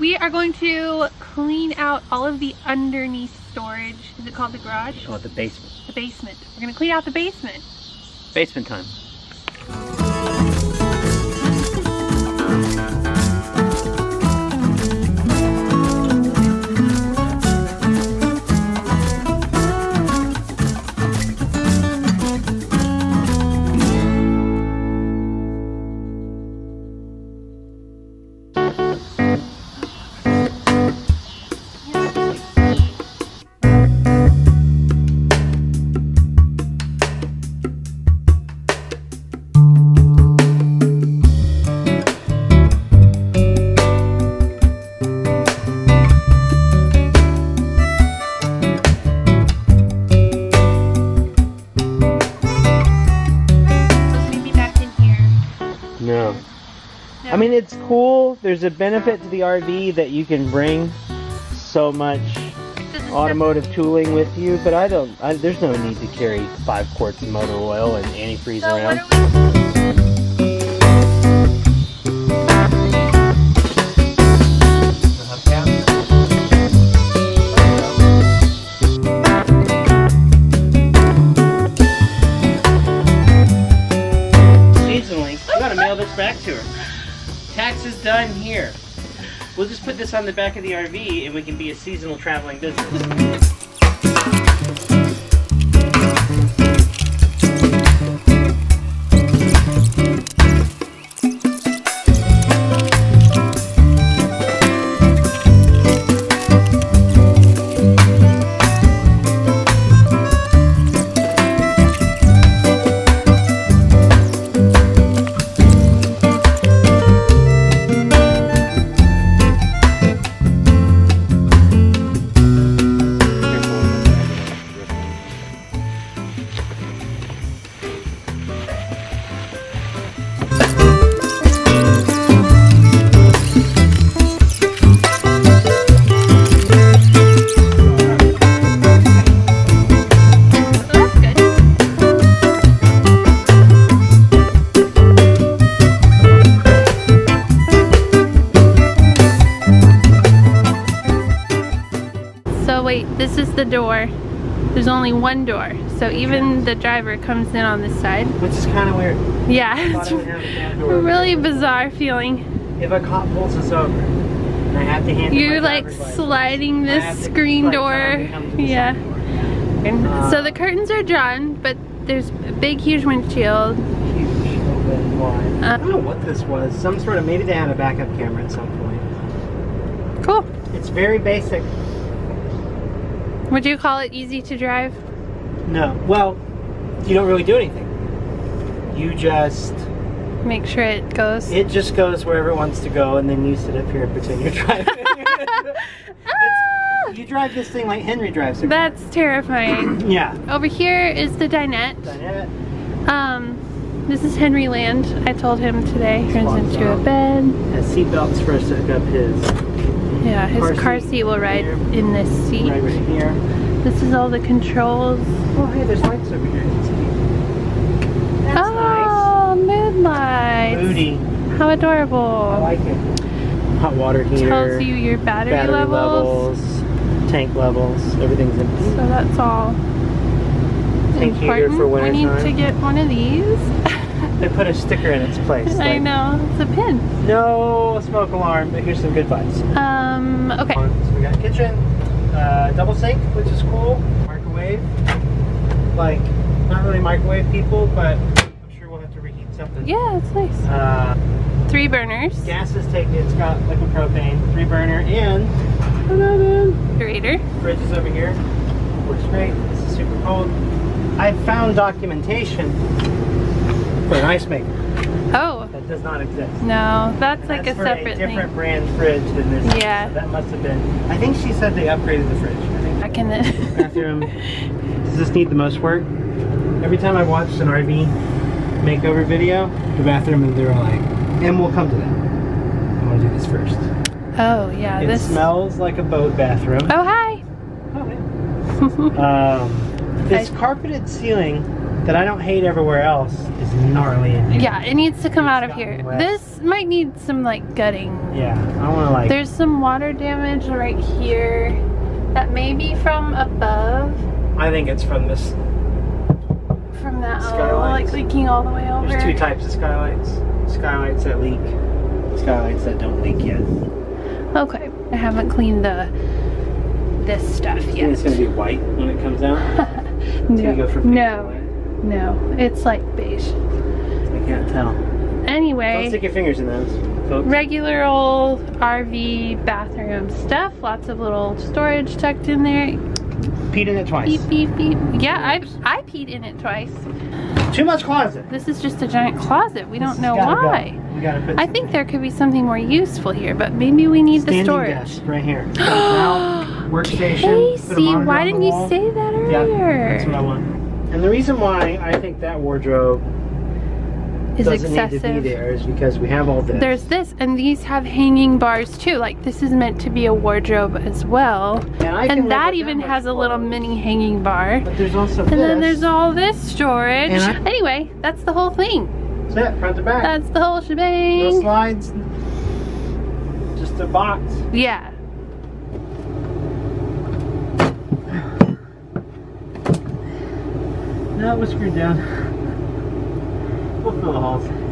we are going to clean out all of the underneath storage. Is it called the garage? Oh, the basement. The basement. We're gonna clean out the basement. Basement time. Mean, it's cool. There's a benefit to the RV that you can bring so much automotive tooling with you, but I don't. I, there's no need to carry five quarts of motor oil and antifreeze So around. Seasonally, I gotta mail this back to her. Taxes done here. We'll just put this on the back of the RV and we can be a seasonal traveling business. This is the door. There's only one door, so even the driver comes in on this side. Which is kind of weird. Yeah, it's I would have a back a door. really bizarre feeling. If a cop pulls us over, and I have to hand You're like license, sliding I this screen door. somehow come to the Yeah. door. And Uh, so the curtains are drawn, but there's a big, huge windshield. Huge open wide. Uh, I don't know what this was. Some sort of maybe they had a backup camera at some point. Cool. It's very basic. Would you call it easy to drive? No. Well, you don't really do anything. You just Make sure it goes. it just goes wherever it wants to go, and then you sit up here and pretend you're driving. Ah! you drive this thing like Henry drives it. That's terrifying. yeah. Over here is the dinette. Dinette Um, this is Henry Land. I told him today. Turns into a bed. has seat belts for us to hook up his Yeah, his Car car, seat seat will ride here. in this seat. right right here. This is all the controls. Oh, hey, there's lights over here. That's oh, mood nice. lights. Moody. How adorable. I like it. Hot water heater. Tells you your battery, battery levels. levels, tank levels, everything's in. So that's all Tank important. for we winter need to get one of these. They put a sticker in its place. I like, know, it's a pin. No smoke alarm, but here's some good vibes. Um, okay. So we got kitchen, uh, double sink, which is cool. Microwave. Like, not really microwave people, but I'm sure we'll have to reheat something. Yeah, it's nice. Uh, Three burners. gas is taken, it's got liquid propane, three burner, and Refrigerator. fridge is over here. Works great. This is super cold. I found documentation for an ice maker Oh, that does not exist. no, that's like That's a separate a different thing. brand fridge than this. is. Yeah. So that must have been. I think she said they upgraded the fridge. I think I can. bathroom. Does this need the most work? Every time I watched an RV makeover video, the bathroom, and they were like, and we'll come to that. I want to do this first. oh yeah, it this. smells like a boat bathroom. Oh hi. Oh, yeah. Um, this I- carpeted ceiling that I don't hate everywhere else is gnarly in here. yeah, it needs to come out of here. wet. This might need some like gutting. Yeah, I want to like. There's some water damage right here. That may be from above, I think it's from this. from that, skylight, like leaking all the way over. There's two types of skylights. Skylights that leak. Skylights that don't leak yet. Okay, I haven't cleaned the this stuff yet. it's gonna be white when it comes out. No, no. No, it's like beige. I can't tell. Don't Anyway, stick your fingers in those, folks. regular old RV bathroom stuff. Lots of little storage tucked in there. Peed in it twice. Beep beep beep. Yeah, I I peed in it twice. Too much closet. This is just a giant closet. We don't know gotta go. why. We gotta put I think there could be something more useful here, but maybe we need the standing storage. desk right here. Now, workstation. a Casey, why didn't you say that Yeah, earlier? that's what I want. And the reason why I think that wardrobe is doesn't excessive. need to be there is because we have all this. There's this, and these have hanging bars too. Like this is meant to be a wardrobe as well. and I And that even has a little mini hanging bar. But there's also And this. then there's all this storage. Anyway, that's the whole thing. That's it, front to back. That's the whole shebang. no slides. Just a box. Yeah. No, was screwed down. We'll fill the holes.